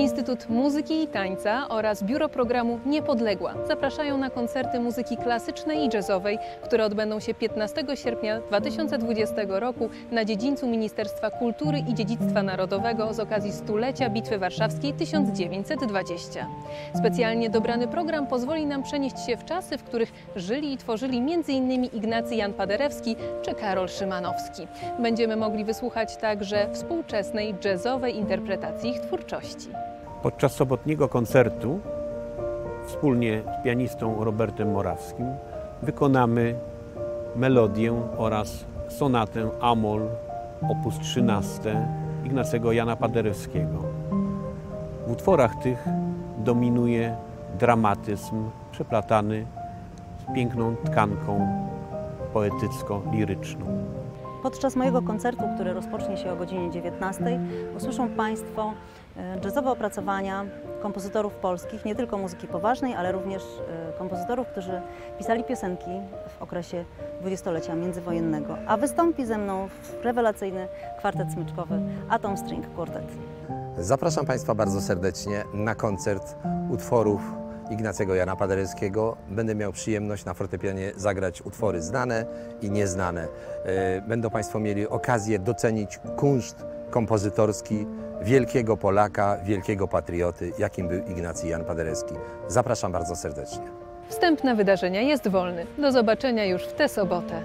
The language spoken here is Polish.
Instytut Muzyki i Tańca oraz Biuro Programu Niepodległa zapraszają na koncerty muzyki klasycznej i jazzowej, które odbędą się 15 sierpnia 2020 roku na dziedzińcu Ministerstwa Kultury i Dziedzictwa Narodowego z okazji stulecia Bitwy Warszawskiej 1920. Specjalnie dobrany program pozwoli nam przenieść się w czasy, w których żyli i tworzyli m.in. Ignacy Jan Paderewski czy Karol Szymanowski. Będziemy mogli wysłuchać także współczesnej jazzowej interpretacji ich twórczości. Podczas sobotniego koncertu wspólnie z pianistą Robertem Morawskim wykonamy melodię oraz sonatę Amol op. 13 Ignacego Jana Paderewskiego. W utworach tych dominuje dramatyzm przeplatany z piękną tkanką poetycko-liryczną. Podczas mojego koncertu, który rozpocznie się o godzinie 19, usłyszą Państwo jazzowe opracowania kompozytorów polskich, nie tylko muzyki poważnej, ale również e, kompozytorów, którzy pisali piosenki w okresie dwudziestolecia międzywojennego. A wystąpi ze mną rewelacyjny kwartet smyczkowy Atom String Quartet. Zapraszam Państwa bardzo serdecznie na koncert utworów Ignacego Jana Paderewskiego. Będę miał przyjemność na fortepianie zagrać utwory znane i nieznane. E, Będą Państwo mieli okazję docenić kunszt kompozytorski wielkiego Polaka, wielkiego patrioty, jakim był Ignacy Jan Paderewski. Zapraszam bardzo serdecznie. Wstęp na wydarzenia jest wolny. Do zobaczenia już w tę sobotę.